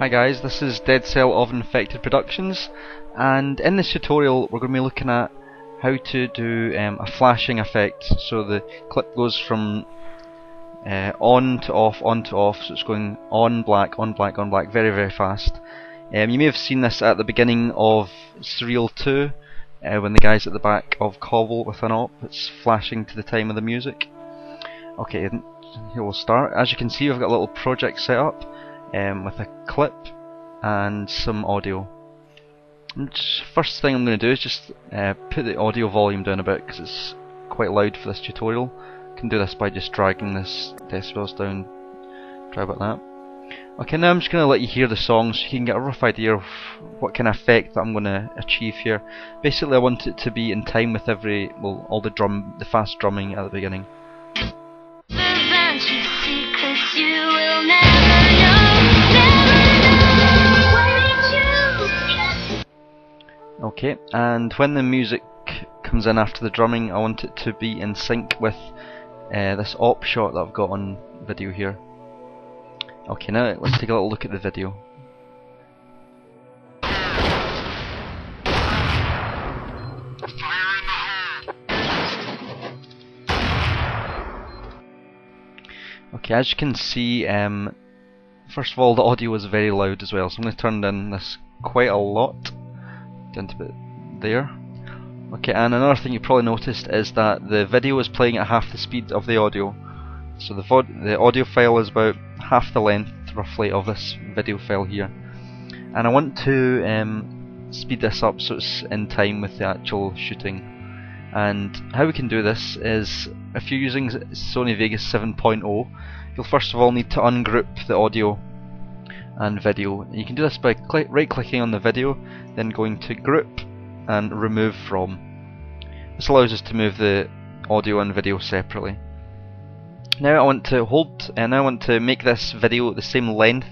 Hi guys, this is Dead Cell of Infected Productions and in this tutorial we're going to be looking at how to do um, a flashing effect so the clip goes from uh, on to off, on to off, so it's going on black, on black, on black very very fast. Um, you may have seen this at the beginning of Surreal 2 uh, when the guy's at the back of Cobble with an op, it's flashing to the time of the music. Okay, here we'll start. As you can see I've got a little project set up um, with a clip and some audio. First thing I'm going to do is just uh, put the audio volume down a bit because it's quite loud for this tutorial. I can do this by just dragging this decibels down. Try about that. Okay, now I'm just going to let you hear the song so you can get a rough idea of what kind of effect that I'm going to achieve here. Basically, I want it to be in time with every, well, all the drum, the fast drumming at the beginning. Okay, and when the music comes in after the drumming, I want it to be in sync with uh, this op shot that I've got on video here. Okay, now let's take a little look at the video. Okay, as you can see, um, first of all the audio is very loud as well, so I'm going to turn down this quite a lot down to about there. Okay, and another thing you probably noticed is that the video is playing at half the speed of the audio. So the, the audio file is about half the length, roughly, of this video file here. And I want to um, speed this up so it's in time with the actual shooting. And how we can do this is, if you're using Sony Vegas 7.0, you'll first of all need to ungroup the audio and video. You can do this by right clicking on the video, then going to group and remove from. This allows us to move the audio and video separately. Now I want to hold and I want to make this video the same length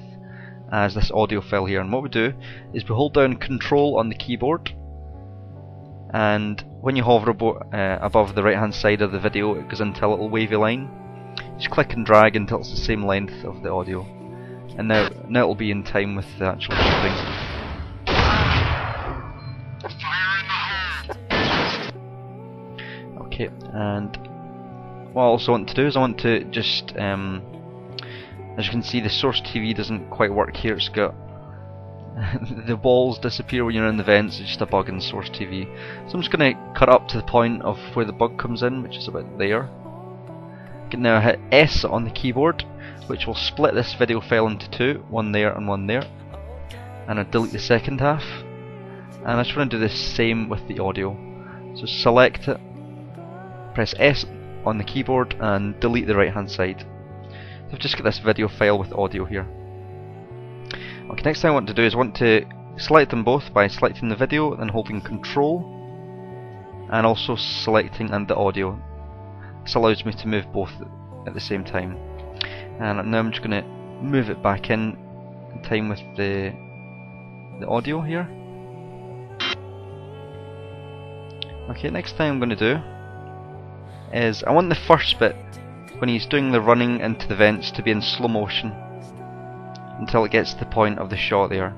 as this audio file here and what we do is we hold down control on the keyboard and when you hover uh, above the right hand side of the video it goes into a little wavy line just click and drag until it's the same length of the audio and now, now it'll be in time with the actual shooting. Okay, and what I also want to do is I want to just, um, as you can see the source TV doesn't quite work here, it's got the balls disappear when you're in the vents, it's just a bug in source TV. So I'm just going to cut up to the point of where the bug comes in, which is about there. can now hit S on the keyboard which will split this video file into two, one there and one there. And I'll delete the second half. And I just want to do the same with the audio. So select it, press S on the keyboard and delete the right hand side. So I've just got this video file with audio here. Okay, next thing I want to do is I want to select them both by selecting the video and holding control and also selecting and the audio. This allows me to move both at the same time and now I'm just going to move it back in in time with the the audio here. Okay next thing I'm going to do is I want the first bit when he's doing the running into the vents to be in slow motion until it gets to the point of the shot there.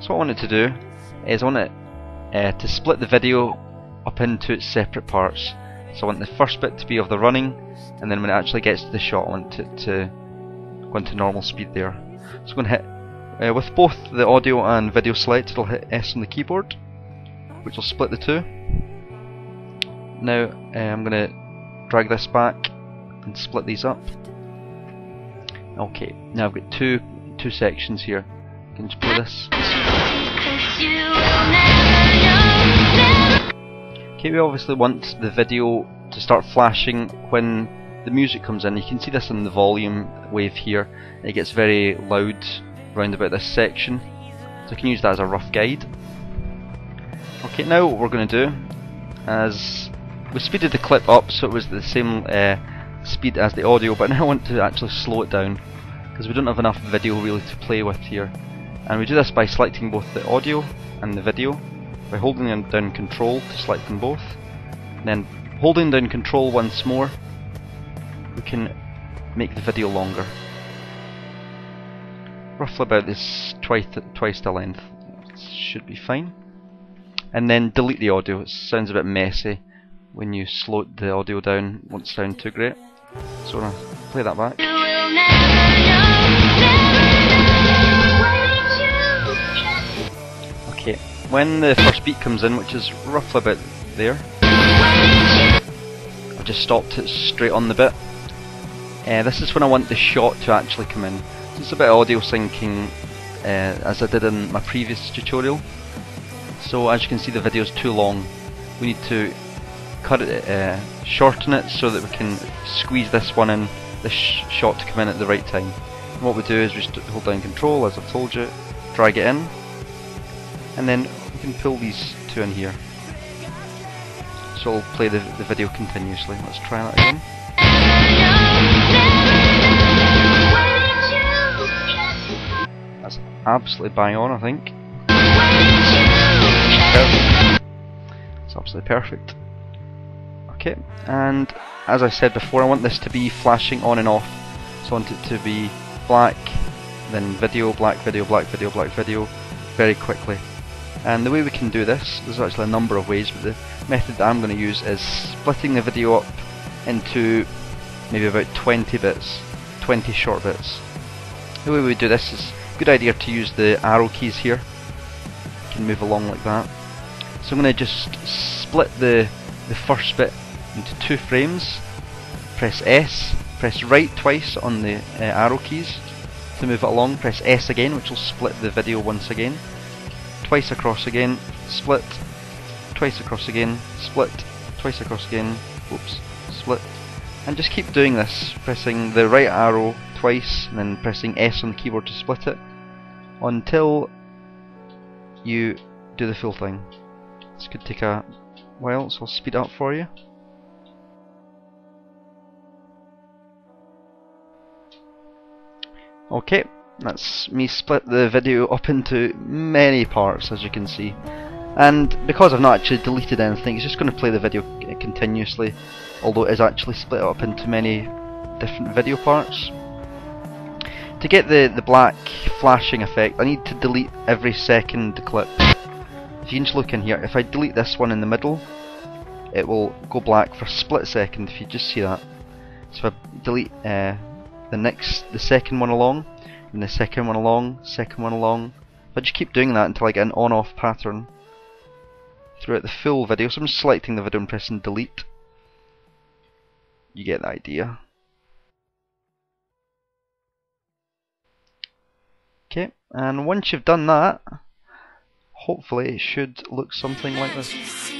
So what I want it to do is I want it uh, to split the video up into its separate parts. So I want the first bit to be of the running and then when it actually gets to the shot I want it to going to normal speed there. So I'm going to hit, uh, with both the audio and video selected, it'll hit S on the keyboard, which will split the two. Now uh, I'm going to drag this back and split these up. Okay, now I've got two two sections here. I can just play this. Okay, we obviously want the video to start flashing when the music comes in. You can see this in the volume wave here. It gets very loud round about this section. So I can use that as a rough guide. Okay, now what we're going to do is we speeded the clip up so it was the same uh, speed as the audio, but now I want to actually slow it down because we don't have enough video really to play with here. And we do this by selecting both the audio and the video by holding down control to select them both. Then holding down control once more we can make the video longer. roughly about this twice twice the length. Should be fine. And then delete the audio. It sounds a bit messy when you slow the audio down. Won't sound too great. So I'm gonna play that back. Okay, when the first beat comes in, which is roughly about there, I've just stopped it straight on the bit. Uh, this is when I want the shot to actually come in. It's a bit of audio syncing uh, as I did in my previous tutorial. So as you can see the video is too long. We need to cut it, uh, shorten it so that we can squeeze this one in, this sh shot to come in at the right time. And what we do is we just hold down control as I've told you, drag it in, and then we can pull these two in here. So I'll play the, the video continuously. Let's try that again. Absolutely bang on, I think. It's absolutely perfect. Okay, and as I said before, I want this to be flashing on and off. So I want it to be black, then video, black video, black video, black video, very quickly. And the way we can do this, there's actually a number of ways, but the method that I'm going to use is splitting the video up into maybe about 20 bits, 20 short bits. The way we do this is good idea to use the arrow keys here. You can move along like that. So I'm going to just split the, the first bit into two frames, press S, press right twice on the uh, arrow keys. To move it along, press S again which will split the video once again, twice across again, split, twice across again, split, twice across again, whoops, split, and just keep doing this, pressing the right arrow twice and then pressing S on the keyboard to split it until you do the full thing. This could take a while, so I'll speed up for you. Okay, that's me split the video up into many parts as you can see. And because I've not actually deleted anything, it's just going to play the video continuously, although it is actually split up into many different video parts. To get the, the black flashing effect, I need to delete every second clip. If you can just look in here, if I delete this one in the middle, it will go black for a split second, if you just see that. So if I delete uh, the next, the second one along, and the second one along, second one along, if I just keep doing that until I get an on-off pattern throughout the full video, so I'm selecting the video and pressing delete. You get the idea. Okay, and once you've done that, hopefully it should look something like this.